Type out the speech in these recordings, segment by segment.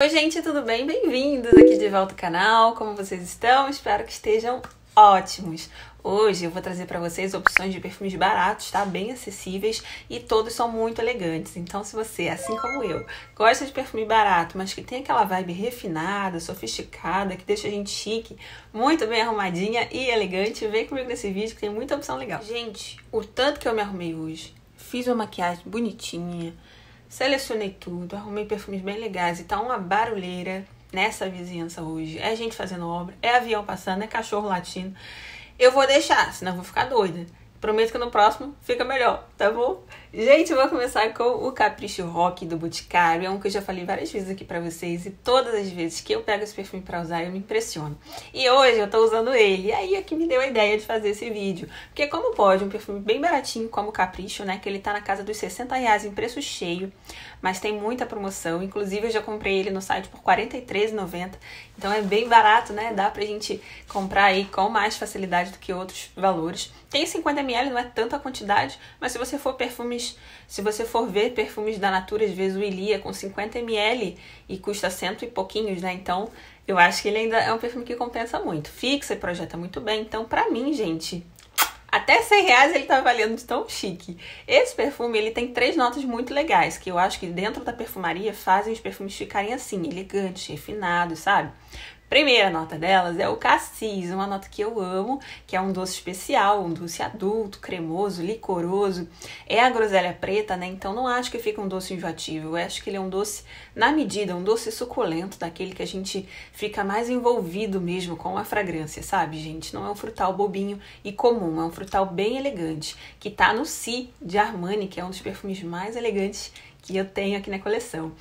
Oi, gente, tudo bem? Bem-vindos aqui de volta ao canal. Como vocês estão? Espero que estejam ótimos. Hoje eu vou trazer para vocês opções de perfumes baratos, tá? Bem acessíveis e todos são muito elegantes. Então, se você, assim como eu, gosta de perfume barato, mas que tem aquela vibe refinada, sofisticada, que deixa a gente chique, muito bem arrumadinha e elegante, vem comigo nesse vídeo que tem muita opção legal. Gente, o tanto que eu me arrumei hoje, fiz uma maquiagem bonitinha, Selecionei tudo, arrumei perfumes bem legais e tá uma barulheira nessa vizinhança hoje. É gente fazendo obra, é avião passando, é cachorro latindo. Eu vou deixar, senão eu vou ficar doida. Prometo que no próximo fica melhor, tá bom? Gente, vou começar com o Capricho Rock do Boticário. É um que eu já falei várias vezes aqui pra vocês. E todas as vezes que eu pego esse perfume pra usar, eu me impressiono. E hoje eu tô usando ele. E aí é que me deu a ideia de fazer esse vídeo. Porque como pode, um perfume bem baratinho como o Capricho, né? Que ele tá na casa dos 60 reais em preço cheio. Mas tem muita promoção. Inclusive eu já comprei ele no site por R$ 43,90. Então é bem barato, né? Dá pra gente comprar aí com mais facilidade do que outros valores. Tem 50ml, não é tanta quantidade. Mas se você for perfume perfumes, se você for ver perfumes da Natura, às vezes o Ilia com 50 ml e custa cento e pouquinhos, né? Então, eu acho que ele ainda é um perfume que compensa muito. Fixa e projeta muito bem. Então, pra mim, gente, até 100 reais ele tá valendo de tão chique. Esse perfume, ele tem três notas muito legais, que eu acho que dentro da perfumaria fazem os perfumes ficarem assim, elegantes, refinados, sabe? Primeira nota delas é o cassis, uma nota que eu amo, que é um doce especial, um doce adulto, cremoso, licoroso. É a groselha preta, né? Então não acho que fica um doce enjoativo. Eu acho que ele é um doce na medida, um doce suculento, daquele que a gente fica mais envolvido mesmo com a fragrância, sabe, gente? Não é um frutal bobinho e comum, é um frutal bem elegante, que tá no Si de Armani, que é um dos perfumes mais elegantes que eu tenho aqui na coleção.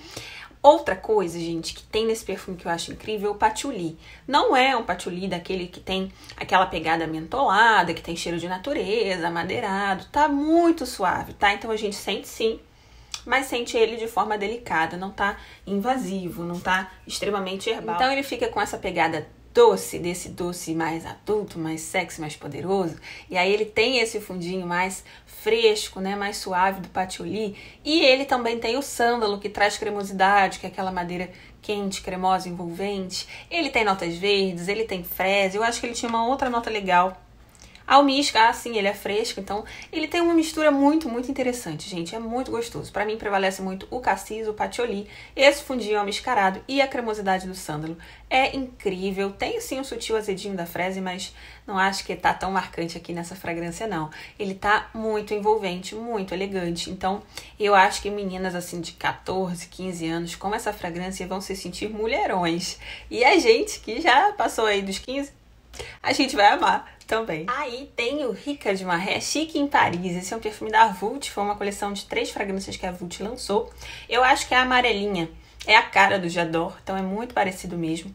Outra coisa, gente, que tem nesse perfume que eu acho incrível é o patchouli. Não é um patchouli daquele que tem aquela pegada mentolada, que tem cheiro de natureza, madeirado. Tá muito suave, tá? Então a gente sente sim, mas sente ele de forma delicada, não tá invasivo, não tá extremamente herbal. Então ele fica com essa pegada doce, desse doce mais adulto, mais sexy, mais poderoso. E aí ele tem esse fundinho mais fresco, né, mais suave do patchouli. E ele também tem o sândalo, que traz cremosidade, que é aquela madeira quente, cremosa, envolvente. Ele tem notas verdes, ele tem fresa. Eu acho que ele tinha uma outra nota legal Almíscar, ah, sim, ele é fresco, então ele tem uma mistura muito, muito interessante, gente. É muito gostoso. Para mim, prevalece muito o cassis, o patchouli, esse fundinho almiscarado e a cremosidade do sândalo. É incrível. Tem sim um sutil azedinho da fresa, mas não acho que tá tão marcante aqui nessa fragrância, não. Ele tá muito envolvente, muito elegante. Então, eu acho que meninas assim de 14, 15 anos com essa fragrância vão se sentir mulherões. E a gente que já passou aí dos 15, a gente vai amar também. Aí tem o Rica de Marré Chique em Paris. Esse é um perfume da Vult, foi uma coleção de três fragrâncias que a Vult lançou. Eu acho que a amarelinha é a cara do Jador, então é muito parecido mesmo.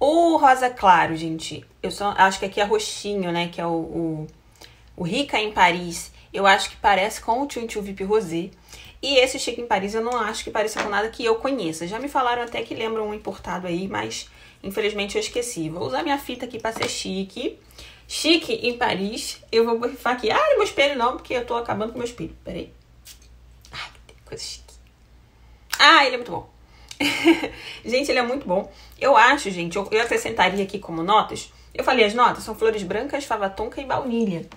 O rosa claro, gente, eu só acho que aqui é roxinho, né, que é o, o, o Rica em Paris. Eu acho que parece com o Tchunchu VIP Rosé. E esse Chique em Paris eu não acho que pareça com nada que eu conheça. Já me falaram até que lembram um importado aí, mas infelizmente eu esqueci. Vou usar minha fita aqui pra ser chique. Chique em Paris. Eu vou borrifar aqui. Ah, meu espelho não, porque eu tô acabando com meu espelho. Peraí. Ai, que coisa chique. Ah, ele é muito bom. gente, ele é muito bom. Eu acho, gente, eu, eu acrescentaria aqui como notas. Eu falei as notas, são flores brancas, fava tonka e baunilha.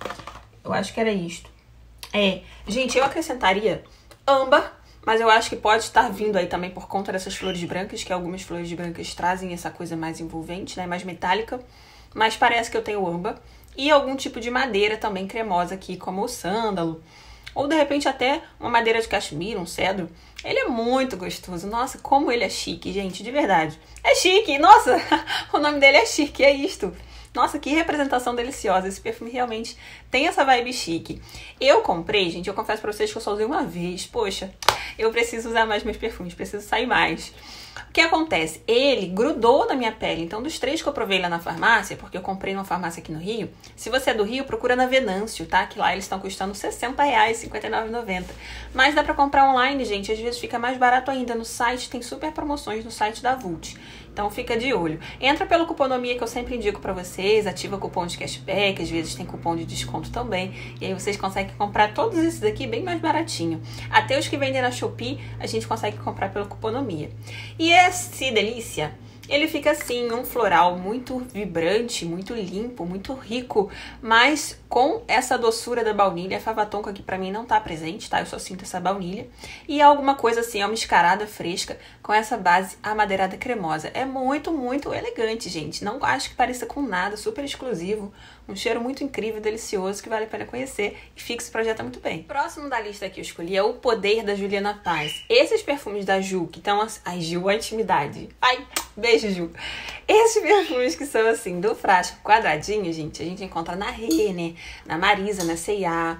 Eu acho que era isto. É, gente, eu acrescentaria âmbar, mas eu acho que pode estar vindo aí também por conta dessas flores brancas, que algumas flores brancas trazem essa coisa mais envolvente, né, mais metálica mas parece que eu tenho âmbar. E algum tipo de madeira também cremosa aqui, como o sândalo. Ou de repente até uma madeira de cachemira, um cedro. Ele é muito gostoso. Nossa, como ele é chique, gente, de verdade. É chique, nossa, o nome dele é chique, é isto. Nossa, que representação deliciosa. Esse perfume realmente tem essa vibe chique. Eu comprei, gente, eu confesso pra vocês que eu só usei uma vez. Poxa, eu preciso usar mais meus perfumes, preciso sair mais. O que acontece? Ele grudou na minha pele. Então, dos três que eu provei lá na farmácia, porque eu comprei numa farmácia aqui no Rio, se você é do Rio, procura na Venâncio, tá? Que lá eles estão custando 60 reais, 59,90. Mas dá pra comprar online, gente. Às vezes fica mais barato ainda. No site tem super promoções no site da Vult. Então fica de olho. Entra pelo Cuponomia que eu sempre indico para vocês, ativa cupom de cashback, às vezes tem cupom de desconto também, e aí vocês conseguem comprar todos esses aqui bem mais baratinho. Até os que vendem na Shopee, a gente consegue comprar pelo Cuponomia. E Esse delícia ele fica assim, um floral muito vibrante, muito limpo, muito rico, mas com essa doçura da baunilha. A fava tonka aqui para mim não tá presente, tá? Eu só sinto essa baunilha. E alguma coisa assim, é uma escarada fresca com essa base amadeirada cremosa. É muito, muito elegante, gente. Não acho que pareça com nada, super exclusivo. Um cheiro muito incrível, delicioso, que vale a pena conhecer e fixa esse projeto muito bem. Próximo da lista que eu escolhi é o Poder da Juliana Paz. Esses perfumes da Ju, que estão... Ai, Ju, a intimidade. Ai, beijo, Ju. Esses perfumes que são assim, do frasco quadradinho, gente, a gente encontra na Renner, na Marisa, na C&A.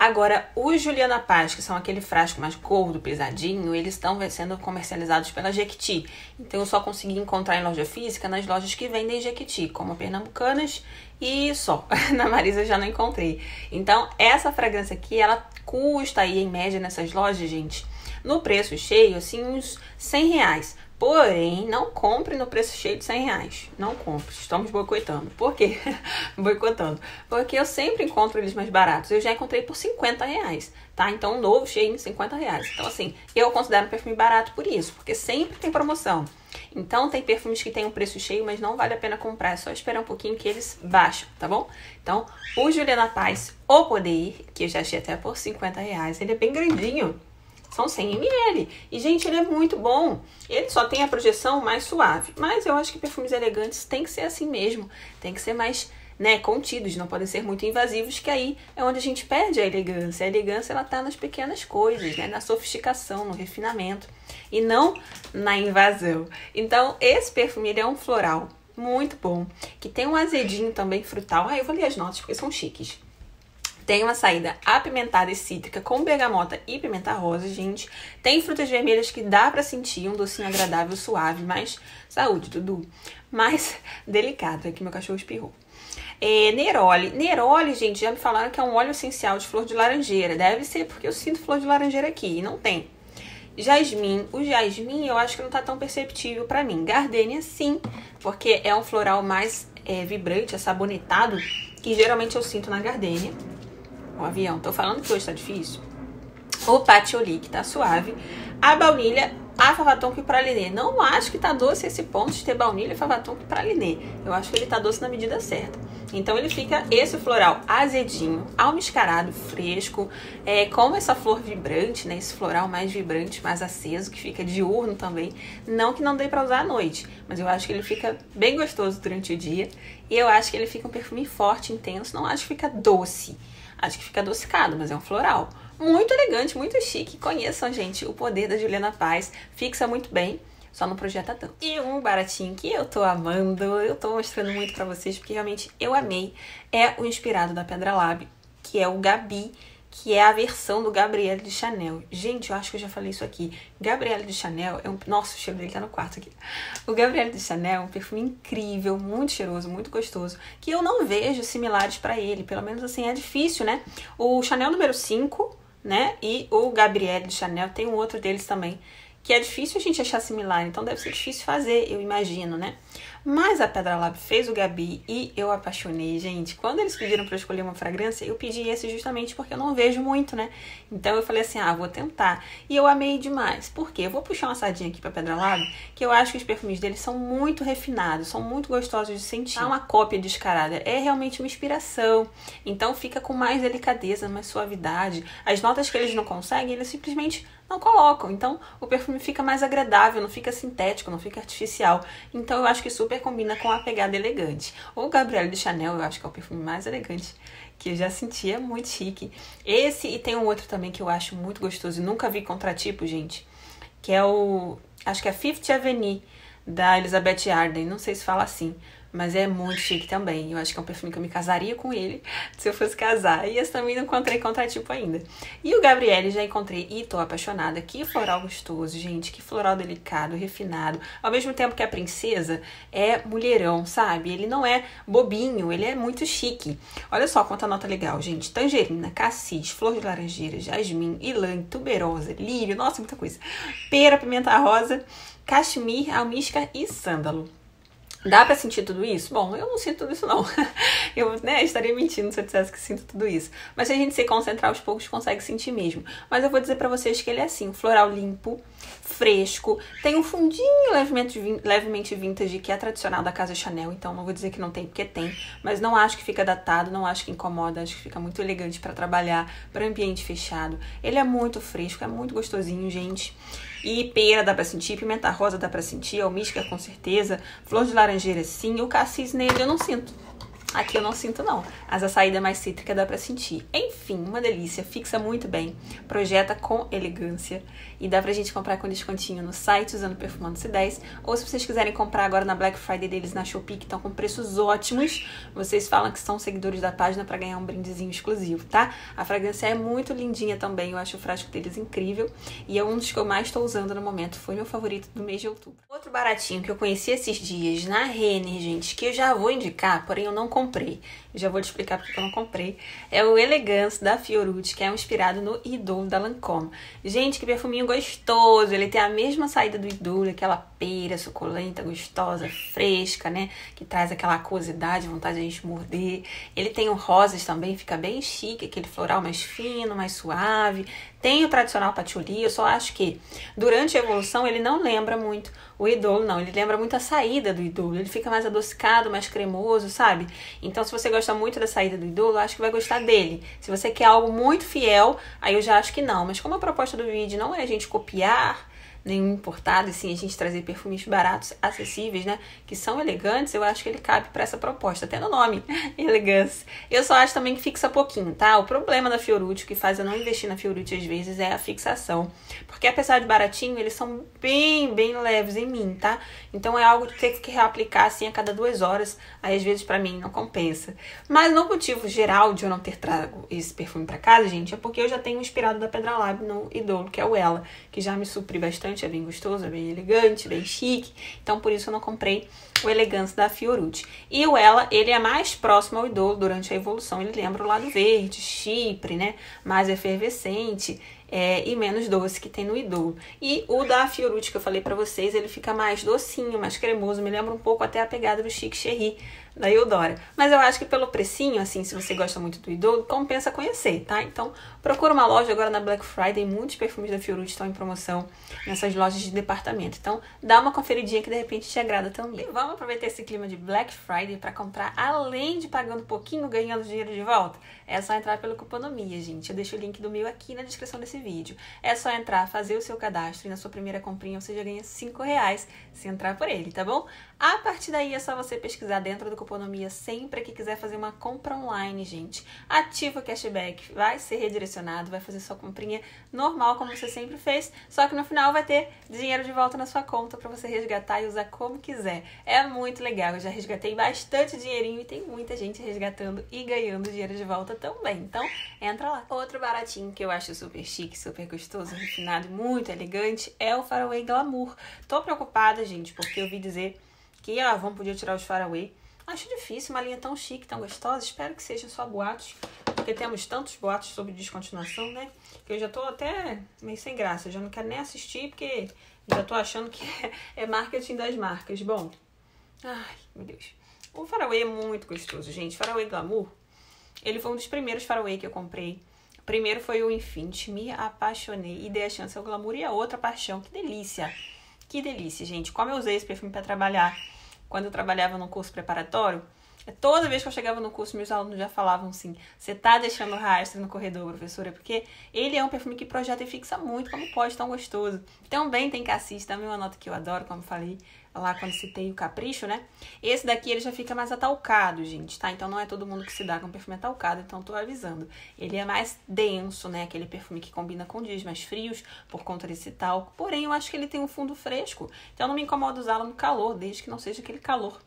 Agora, os Juliana Paz, que são aquele frasco mais gordo, pesadinho, eles estão sendo comercializados pela Jequiti. Então, eu só consegui encontrar em loja física nas lojas que vendem Jequiti, como a Pernambucanas e só. Na Marisa já não encontrei. Então, essa fragrância aqui, ela custa aí, em média, nessas lojas, gente, no preço cheio, assim, uns 100 reais. Porém, não compre no preço cheio de 100 reais. Não compre. Estamos boicotando. Por quê? boicotando. Porque eu sempre encontro eles mais baratos. Eu já encontrei por 50 reais, tá? Então, um novo cheio em 50 reais. Então, assim, eu considero um perfume barato por isso. Porque sempre tem promoção. Então, tem perfumes que tem um preço cheio, mas não vale a pena comprar. É só esperar um pouquinho que eles baixam, tá bom? Então, o Juliana Paz, o Poder, que eu já achei até por 50 reais. Ele é bem grandinho. São 100 ml. E, gente, ele é muito bom. Ele só tem a projeção mais suave. Mas eu acho que perfumes elegantes tem que ser assim mesmo. Tem que ser mais né, contidos, não podem ser muito invasivos, que aí é onde a gente perde a elegância. A elegância ela tá nas pequenas coisas, né, na sofisticação, no refinamento e não na invasão. Então, esse perfume é um floral muito bom, que tem um azedinho também frutal. Ah, eu vou ler as notas porque são chiques. Tem uma saída apimentada e cítrica com bergamota e pimenta rosa, gente. Tem frutas vermelhas que dá para sentir um docinho agradável, suave, mas saúde, Dudu. Mais delicado, é que meu cachorro espirrou. É, Neroli. Neroli, gente, já me falaram que é um óleo essencial de flor de laranjeira. Deve ser porque eu sinto flor de laranjeira aqui e não tem. Jasmim. O jasmim eu acho que não tá tão perceptível para mim. Gardenia sim, porque é um floral mais é, vibrante, assabonetado, que geralmente eu sinto na gardenia o avião. Tô falando que hoje tá difícil. O patchouli, que tá suave. A baunilha, a favatonca e pralinê. Não acho que tá doce esse ponto de ter baunilha, favatonca e pralinê. Eu acho que ele tá doce na medida certa. Então ele fica esse floral azedinho, almiscarado, fresco, é, com essa flor vibrante, né? Esse floral mais vibrante, mais aceso, que fica diurno também. Não que não dê para usar à noite, mas eu acho que ele fica bem gostoso durante o dia. E eu acho que ele fica um perfume forte, intenso. Não acho que fica doce. Acho que fica adocicado, mas é um floral. Muito elegante, muito chique. Conheçam, gente, o poder da Juliana Paz. Fixa muito bem, só não projeta tanto. E um baratinho que eu tô amando, eu tô mostrando muito para vocês, porque realmente eu amei, é o inspirado da Pedra Lab, que é o Gabi que é a versão do Gabriele de Chanel. Gente, eu acho que eu já falei isso aqui. Gabriele de Chanel é um. Nossa, o cheiro dele tá no quarto aqui. O Gabriele de Chanel é um perfume incrível, muito cheiroso, muito gostoso, que eu não vejo similares para ele. Pelo menos assim, é difícil, né? O Chanel número 5, né? E o Gabriele de Chanel, tem um outro deles também, que é difícil a gente achar similar, então deve ser difícil fazer, eu imagino, né? Mas a Pedra Lab fez o Gabi e eu apaixonei, gente. Quando eles pediram para escolher uma fragrância, eu pedi esse justamente porque eu não vejo muito, né? Então eu falei assim: "Ah, vou tentar". E eu amei demais. Por quê? Eu vou puxar uma sardinha aqui para Pedra Lab, que eu acho que os perfumes deles são muito refinados, são muito gostosos de sentir. Não é uma cópia descarada, é realmente uma inspiração. Então fica com mais delicadeza, mais suavidade. As notas que eles não conseguem, eles simplesmente não colocam. Então o perfume fica mais agradável, não fica sintético, não fica artificial. Então eu acho que super combina com a pegada elegante. O Gabriel de Chanel, eu acho que é o perfume mais elegante que eu já senti, é muito chique. Esse e tem um outro também que eu acho muito gostoso e nunca vi contratipo, gente, que é o, acho que é Fifth Avenue da Elizabeth Arden, não sei se fala assim. Mas é muito chique também. Eu acho que é um perfume que eu me casaria com ele se eu fosse casar. E esse também não encontrei contratipo ainda. E o Gabriele já encontrei e tô apaixonada. Que floral gostoso, gente. Que floral delicado, refinado. Ao mesmo tempo que a princesa é mulherão, sabe? Ele não é bobinho, ele é muito chique. Olha só quanta nota legal, gente. Tangerina, cassis, flor de laranjeira, jasmim, ilang, tuberosa, lírio, nossa, muita coisa. Pera, pimenta rosa, cachemir, almíscar e sândalo. Dá para sentir tudo isso? Bom, eu não sinto tudo isso não. Eu né, estaria mentindo se eu dissesse que sinto tudo isso. Mas se a gente se concentrar aos poucos, consegue sentir mesmo. Mas eu vou dizer para vocês que ele é assim, floral limpo, fresco, tem um fundinho levemente, levemente vintage que é tradicional da casa Chanel, então não vou dizer que não tem porque tem, mas não acho que fica datado, não acho que incomoda, acho que fica muito elegante para trabalhar, para ambiente fechado. Ele é muito fresco, é muito gostosinho, gente. E pera dá pra sentir, pimenta rosa dá pra sentir, almística com certeza, flor de laranjeira sim, o cassis nele eu não sinto. Aqui eu não sinto não, mas a saída mais cítrica dá pra sentir. Enfim, uma delícia, fixa muito bem, projeta com elegância. E dá pra gente comprar com descontinho no site usando Perfumando C10 ou se vocês quiserem comprar agora na Black Friday deles na Shopee, que estão com preços ótimos, vocês falam que são seguidores da página para ganhar um brindezinho exclusivo, tá? A fragrância é muito lindinha também, eu acho o frasco deles incrível. E é um dos que eu mais estou usando no momento, foi meu favorito do mês de outubro. Outro baratinho que eu conheci esses dias na Renner, gente, que eu já vou indicar, porém eu não comprei. já vou te explicar porque eu não comprei. É o Elegance da Fiorucci, que é inspirado no Idol da Lancôme. Gente, que perfuminho gostoso. Ele tem a mesma saída do Idol, aquela pera suculenta, gostosa, fresca, né? Que traz aquela aquosidade, vontade de a gente morder. Ele tem o rosas também, fica bem chique, aquele floral mais fino, mais suave. Tem o tradicional patchouli, eu só acho que durante a evolução ele não lembra muito o idolo, não. Ele lembra muito a saída do idolo. Ele fica mais adocicado, mais cremoso, sabe? Então, se você gosta muito da saída do idolo, acho que vai gostar dele. Se você quer algo muito fiel, aí eu já acho que não. Mas como a proposta do vídeo não é a gente copiar nenhum importado, e sim a gente trazer perfumes baratos, acessíveis, né? Que são elegantes, eu acho que ele cabe para essa proposta, até no nome, elegância. Eu só acho também que fixa pouquinho, tá? O problema da Fiorucci, que faz eu não investir na Fiorucci às vezes, é a fixação. Porque apesar de baratinho, eles são bem, bem leves em mim, tá? Então é algo de ter que reaplicar assim a cada duas horas, aí às vezes para mim não compensa. Mas no motivo geral de eu não ter trago esse perfume para casa, gente, é porque eu já tenho inspirado da Pedra Lab no Idolo, que é o Ela, que já me supri bastante bastante, é bem gostoso, é bem elegante, bem chique. Então por isso eu não comprei o Elegance da Fiorucci. E o Ela, ele é mais próximo ao Idolo durante a evolução. Ele lembra o lado verde, chipre, né? Mais efervescente. É, e menos doce que tem no Idolo. E o da Fiorucci que eu falei para vocês, ele fica mais docinho, mais cremoso, me lembra um pouco até a pegada do Chic Cherry da Eudora. Mas eu acho que pelo precinho, assim, se você gosta muito do Idol, compensa conhecer, tá? Então, procura uma loja agora na Black Friday, muitos perfumes da Fiorucci estão em promoção nessas lojas de departamento. Então, dá uma conferidinha que de repente te agrada também. Vamos aproveitar esse clima de Black Friday para comprar, além de pagando um pouquinho, ganhando dinheiro de volta? É só entrar pelo Cuponomia, gente. Eu deixo o link do meu aqui na descrição desse vídeo. É só entrar, fazer o seu cadastro e na sua primeira comprinha você já ganha 5 reais se entrar por ele, tá bom? A partir daí é só você pesquisar dentro do Cuponomia sempre que quiser fazer uma compra online, gente. Ativa o cashback, vai ser redirecionado, vai fazer sua comprinha normal como você sempre fez, só que no final vai ter dinheiro de volta na sua conta para você resgatar e usar como quiser. É muito legal, eu já resgatei bastante dinheirinho e tem muita gente resgatando e ganhando dinheiro de volta também. Então, entra lá. Outro baratinho que eu acho super chique, super gostoso, refinado e muito elegante é o Faraway Glamour. Tô preocupada, gente, porque eu vi dizer que ah, vão poder tirar os Faraway. Acho difícil, uma linha tão chique, tão gostosa. Espero que sejam só boatos, porque temos tantos boatos sobre descontinuação, né? Que eu já tô até meio sem graça. Já não quero nem assistir, porque já tô achando que é marketing das marcas. Bom, ai, meu Deus. O Faraway é muito gostoso, gente. Faraway Glamour, ele foi um dos primeiros Faraway que eu comprei. O primeiro foi o Infinity, me apaixonei e dei a chance ao Glamour. E a outra paixão, que delícia! Que delícia, gente. Como eu usei esse perfume para trabalhar quando eu trabalhava no curso preparatório, toda vez que eu chegava no curso, meus alunos já falavam assim: você tá deixando rastro no corredor, professora, porque ele é um perfume que projeta e fixa muito, como pode, tão gostoso. Também tem cassis, também uma nota que eu adoro, como falei, lá quando citei o capricho, né? Esse daqui ele já fica mais atalcado, gente, tá? Então não é todo mundo que se dá com perfume atalcado, então tô avisando. Ele é mais denso, né? Aquele perfume que combina com dias mais frios por conta desse talco. Porém, eu acho que ele tem um fundo fresco, então não me incomoda usá-lo no calor, desde que não seja aquele calor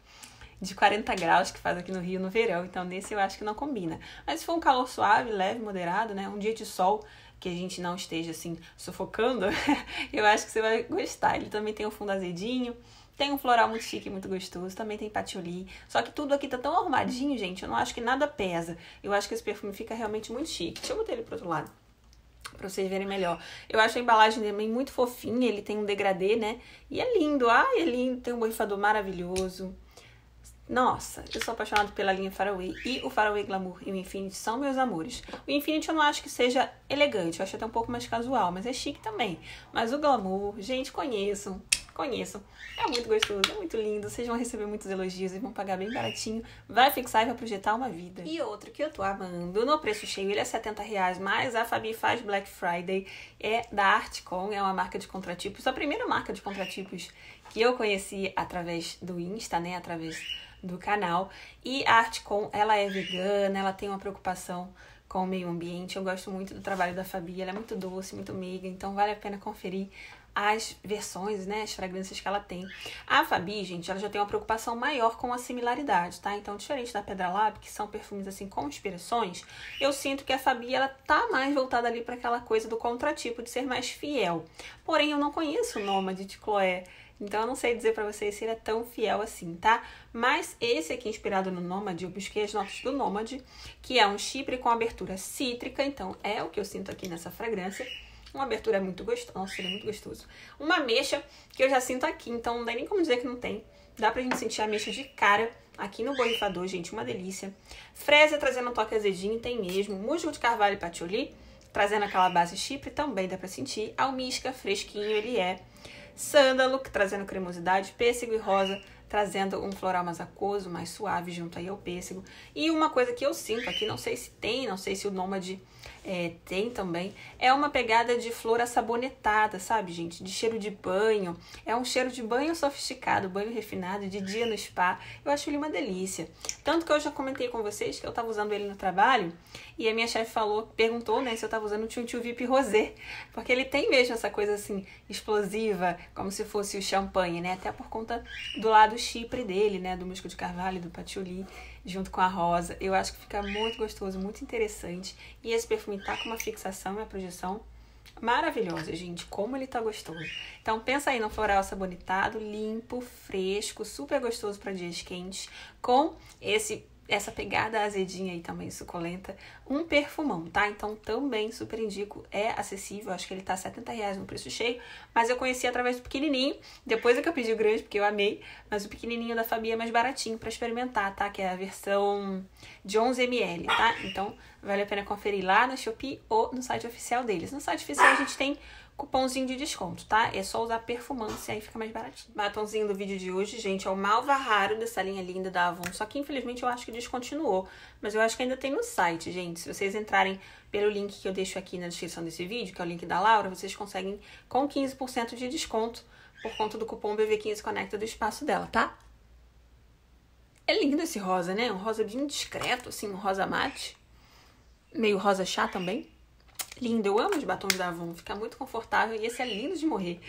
de 40 graus que faz aqui no Rio no verão. Então nesse eu acho que não combina. Mas se for um calor suave, leve, moderado, né? Um dia de sol que a gente não esteja assim sufocando, eu acho que você vai gostar. Ele também tem um fundo azedinho. Tem um floral muito chique, muito gostoso. Também tem patchouli. Só que tudo aqui tá tão arrumadinho, gente. Eu não acho que nada pesa. Eu acho que esse perfume fica realmente muito chique. Deixa eu botar ele pro outro lado. Pra vocês verem melhor. Eu acho a embalagem também muito fofinha. Ele tem um degradê, né? E é lindo. Ai, é lindo. Tem um borrifador maravilhoso. Nossa, eu sou apaixonada pela linha Faraway e o Faraway Glamour e o Infinity são meus amores. O Infinity eu não acho que seja elegante, eu acho até um pouco mais casual, mas é chique também. Mas o Glamour, gente, conheço, conheço. É muito gostoso, é muito lindo, vocês vão receber muitos elogios e vão pagar bem baratinho. Vai fixar e vai projetar uma vida. E outro que eu tô amando, no preço cheio, ele é 70 reais, mas a Fabi faz Black Friday, é da Artcon, é uma marca de contratipos, a primeira marca de contratipos que eu conheci através do Insta, né, através do canal. E a Artcom, ela é vegana, ela tem uma preocupação com o meio ambiente. Eu gosto muito do trabalho da Fabi, ela é muito doce, muito meiga, então vale a pena conferir as versões, né, as fragrâncias que ela tem. A Fabi, gente, ela já tem uma preocupação maior com a similaridade, tá? Então, diferente da Pedra Lab, que são perfumes assim com inspirações, eu sinto que a Fabi ela tá mais voltada ali para aquela coisa do contratipo de ser mais fiel. Porém, eu não conheço o Nômade de Chloé. Então eu não sei dizer para vocês se ele é tão fiel assim, tá? Mas esse aqui, inspirado no Nômade, eu busquei as notas do Nômade, que é um chipre com abertura cítrica, então é o que eu sinto aqui nessa fragrância. Uma abertura muito gostosa, nossa, ele é muito gostoso. Uma mexa que eu já sinto aqui, então não dá nem como dizer que não tem. Dá pra gente sentir a mexa de cara aqui no borrifador, gente, uma delícia. Fresa trazendo um toque azedinho, tem mesmo. Musgo de carvalho e patchouli, trazendo aquela base chipre, também dá pra sentir. Almísca, fresquinho ele é sândalo, trazendo cremosidade, pêssego e rosa, trazendo um floral mais aquoso, mais suave junto aí ao pêssego. E uma coisa que eu sinto aqui, não sei se tem, não sei se o Nômade é, tem também, é uma pegada de flor assabonetada, sabe, gente? De cheiro de banho. É um cheiro de banho sofisticado, banho refinado, de dia no spa. Eu acho ele uma delícia. Tanto que eu já comentei com vocês que eu tava usando ele no trabalho e a minha chefe falou, perguntou, né, se eu tava usando o Tchum VIP Rosé. Porque ele tem mesmo essa coisa assim, explosiva, como se fosse o champanhe, né? Até por conta do lado chipre dele, né? Do musgo de carvalho, do patchouli junto com a rosa. Eu acho que fica muito gostoso, muito interessante. E esse perfume tá com uma fixação uma projeção maravilhosa, gente. Como ele tá gostoso. Então pensa aí no floral sabonetado, limpo, fresco, super gostoso para dias quentes, com esse essa pegada azedinha aí também suculenta, um perfumão, tá? Então também super indico, é acessível, acho que ele tá 70 reais no preço cheio, mas eu conheci através do pequenininho, depois é que eu pedi o grande, porque eu amei, mas o pequenininho da Fabi é mais baratinho para experimentar, tá? Que é a versão de 11ml, tá? Então vale a pena conferir lá na Shopee ou no site oficial deles. No site oficial a gente tem cupomzinho de desconto, tá? É só usar perfumance, aí fica mais baratinho. Batonzinho do vídeo de hoje, gente, é o Malva Raro dessa linha linda da Avon. Só que infelizmente eu acho que descontinuou. Mas eu acho que ainda tem no site, gente. Se vocês entrarem pelo link que eu deixo aqui na descrição desse vídeo, que é o link da Laura, vocês conseguem com 15% de desconto por conta do cupom BV15 Conecta do espaço dela, tá? É lindo esse rosa, né? Um rosa bem discreto, assim, um rosa mate. Meio rosa chá também. Lindo, eu amo os batons da Avon, fica muito confortável e esse é lindo de morrer.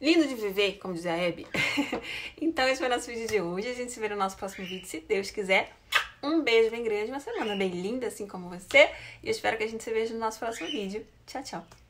Lindo de viver, como diz a Abby. então esse foi o nosso vídeo de hoje, a gente se vê no nosso próximo vídeo, se Deus quiser. Um beijo bem grande, uma semana bem linda, assim como você. E eu espero que a gente se veja no nosso próximo vídeo. Tchau, tchau.